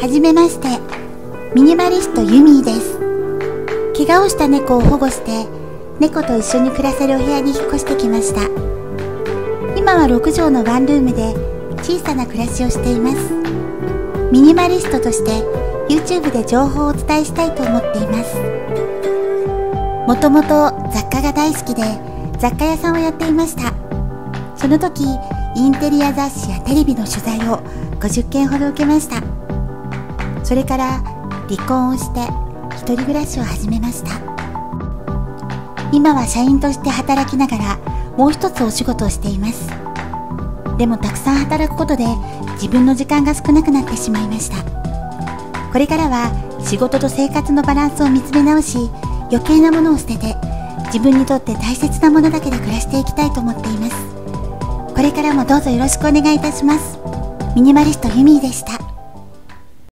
はじめまして。ミニマリストユミーです。怪我をした猫を保護して猫と一緒に暮らせるお部屋に引っ越してきました。今は6畳のワンルームで小さな暮らしをしています。ミニマリストとして YouTube で情報をお伝えしたいと思っています。もともと雑貨が大好きで雑貨屋さんをやっていました。その時インテリア雑誌やテレビの取材を50件ほど受けました。それから離婚をして一人暮らしを始めました。今は社員として働きながらもう一つお仕事をしています。でもたくさん働くことで自分の時間が少なくなってしまいました。これからは仕事と生活のバランスを見つめ直し余計なものを捨てて自分にとって大切なものだけで暮らしていきたいと思っています。これからもどうぞよろしくお願いいたします。ミニマリストユミーでした。